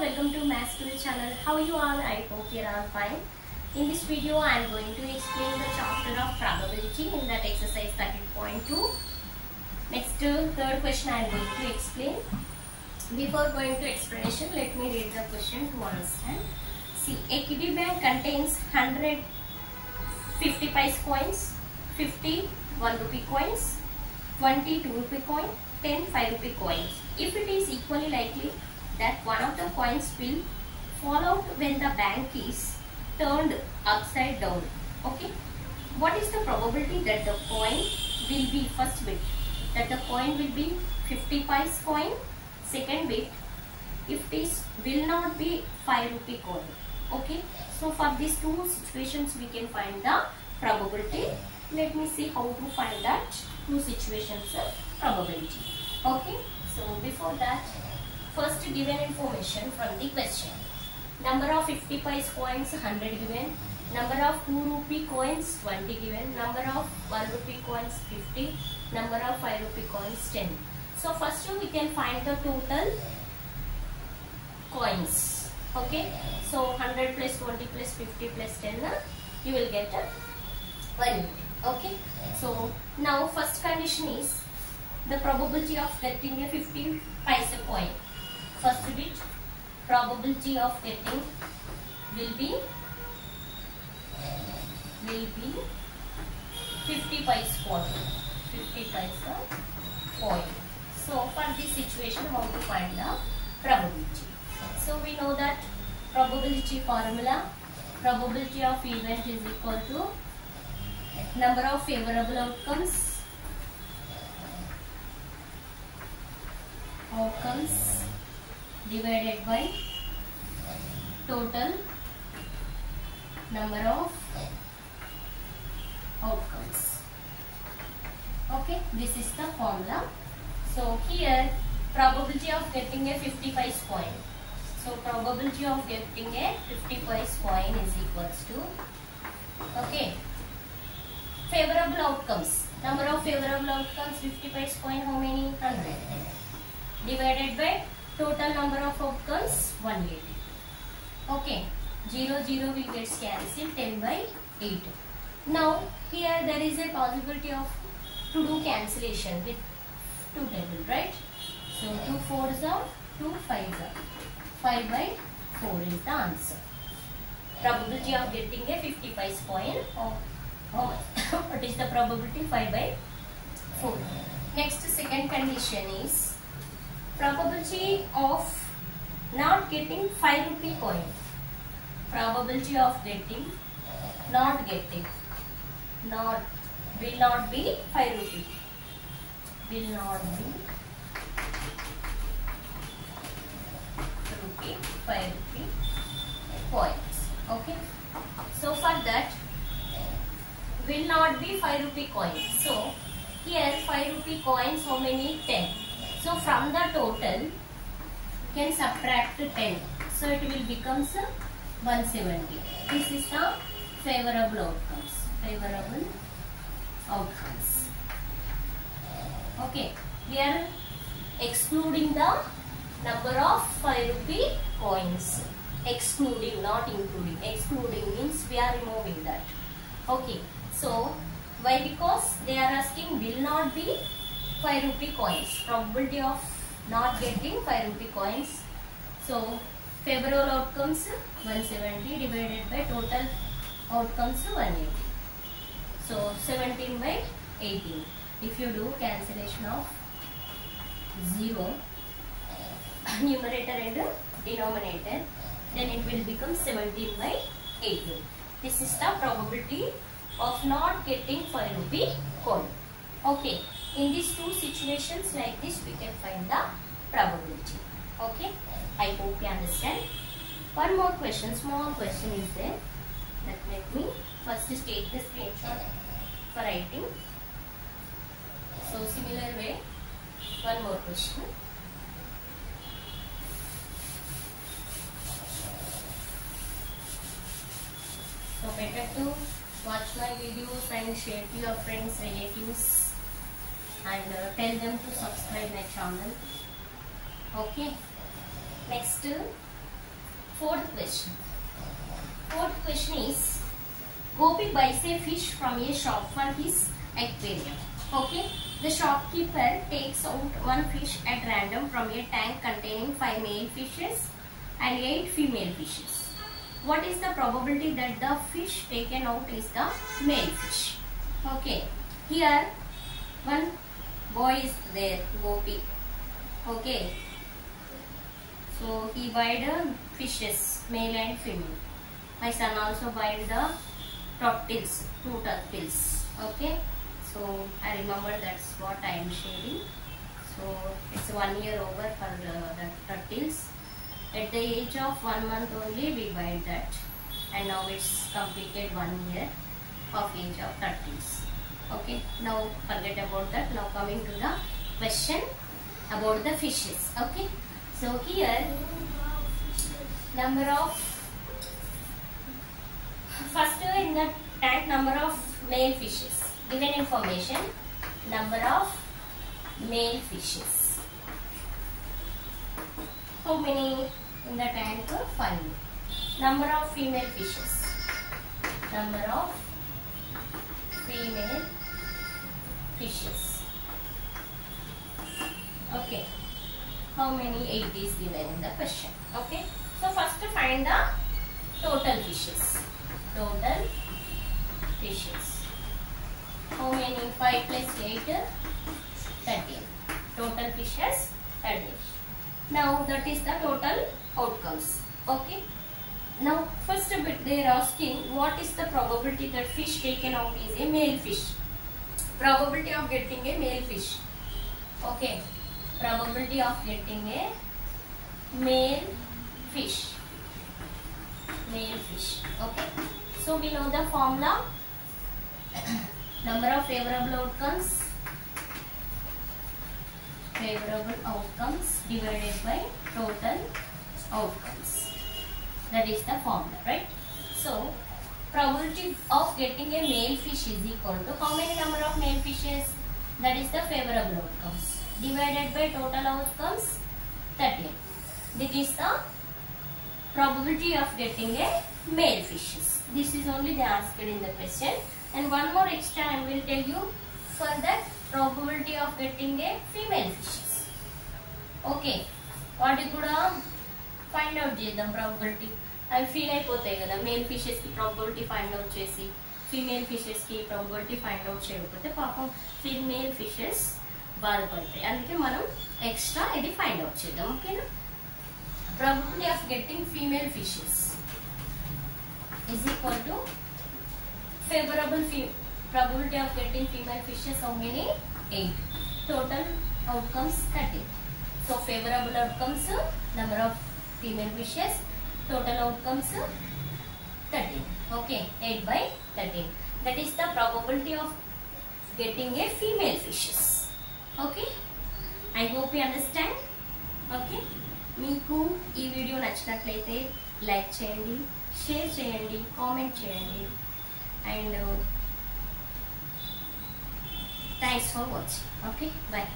welcome to Maths Guru channel. How you all? I hope you are all fine. In this video, I am going to explain the chapter of probability in that exercise 13.2. Next, uh, third question I am going to explain. Before going to explanation, let me read the question to understand. See, a kiddie bank contains 100 50 pice coins, 50 1 rupee coins, 20 2 rupee coin, 10 5 rupee coins. If it is equally likely that one of the coins will fall out when the bank is turned upside down. Okay. What is the probability that the coin will be first bit? That the coin will be 50 pice coin. Second bit, if this will not be 5 rupee coin. Okay. So for these two situations we can find the probability. Let me see how to find that two situations of probability. Okay. So before that, first given information from the question. Number of 50 pice coins 100 given. Number of 2 rupee coins 20 given. Number of 1 rupee coins 50. Number of 5 rupee coins 10. So first we can find the total coins. Okay. So 100 plus 20 plus 50 plus 10 uh, you will get a 1 unit. Okay. So now first condition is the probability of getting a 50 paisa coin. First bit probability of getting will be will be 50 paisa coin. 50 paisa coin. So for this situation how to find the probability. So we know that probability formula probability of event is equal to number of favorable outcomes outcomes divided by total number of outcomes. Okay this is the formula. So here probability of getting a 50 pice coin so probability of getting a 50 pice coin is equals to okay favorable outcomes. Number of favorable outcomes 50 pice coin how many? 100 divided by total number of outcomes 180 okay. 0 0 will get cancelled 10 by 8 now here there is a possibility of to do cancellation with two table right? So 2 4s are 2 5s are. 5 by 4 is the answer. Probability of getting a 50 pice coin or how much? What is the probability? 5 by 4 next second condition is probability of not getting 5 rupee coin. Probability of getting not getting. Not will not be 5 rupee. Will not be rupee 5 rupee coins. Okay? So for that will not be 5 rupee coins. So here 5 rupee coins how many? 10 so from the total can subtract 10 so it will becomes 170 this is the favorable outcomes. Favorable outcomes. Okay we are excluding the number of 5 rupee coins. Excluding not including. Excluding means we are removing that. Okay so why? Because they are asking will not be 5 rupee coins. Probability of not getting 5 rupee coins. So favorable outcomes 170 divided by total outcomes 180 so 17 by 18 if you do cancellation of 0 uh, numerator and denominator then it will become 17 by 18 this is the probability of not getting 5 rupee coin. Okay in these two situations like this we can find the probability. Okay? I hope you understand. One more question small question is there. Let me first take the screenshot for writing. So similar way one more question. So better to watch my videos and share to your friends relatives and uh, tell them to subscribe my channel. Okay? Next fourth question. Fourth question is gopi buys a fish from a shop for his aquarium. Okay? The shopkeeper takes out one fish at random from a tank containing five male fishes and eight female fishes. What is the probability that the fish taken out is the male fish? Okay? Here one boy is there gopi okay. So he buy the fishes male and female. My son also buy the turtles two turtles okay. So i remember that's what i am sharing. So it's one year over for the, the turtles at the age of one month only we buy that. And now it's completed one year of age of turtles okay now forget about that. Now coming to the question about the fishes. Okay so here number of first in the tank number of male fishes. Given information number of male fishes. How many in the tank? Five. Number of female fishes. Number of female fishes. Okay. How many 8 is given in the question? Okay. So first to find the total fishes. Total fishes. How many? 5 plus 8 13 total fishes 13 now that is the total outcomes. Okay. Now first bit they are asking what is the probability that fish taken out is a male fish probability of getting a male fish. Okay. Probability of getting a male fish. Male fish. Okay. So we know the formula. Number of favorable outcomes. Favorable outcomes divided by total outcomes. That is the formula right? So probability of getting a male fish is equal to how many number of male fishes? That is the favorable outcomes divided by total outcomes 30. This is the probability of getting a male fishes. This is only the asked in the question. And one more extra I will tell you for the probability of getting a female fishes. Okay. What you could uh, find out the probability. అవి feel అయిపోతాయి కదా. Male ఫిషెస్కి probability find out చేసి female ఫిషెస్కి probability find out చేయకపోతే పాపం female fishes బాధపడతాయి. అందుకే మనం ఎక్స్ట్రా ఇది ఫైండ్ అవుట్ చేద్దాం. ఓకేనా? Probability of getting female fishes is equal to favourable fee probability of getting female fishes how many eight total outcomes thirteen so favourable outcomes number of female fishes total outcomes 13 okay 8 by 13 that is the probability of getting a female fishes okay i hope you understand okay మీకు ఈ video నచ్చినట్లయితే like చేయండి share చేయండి comment చేయండి and thanks for watching okay bye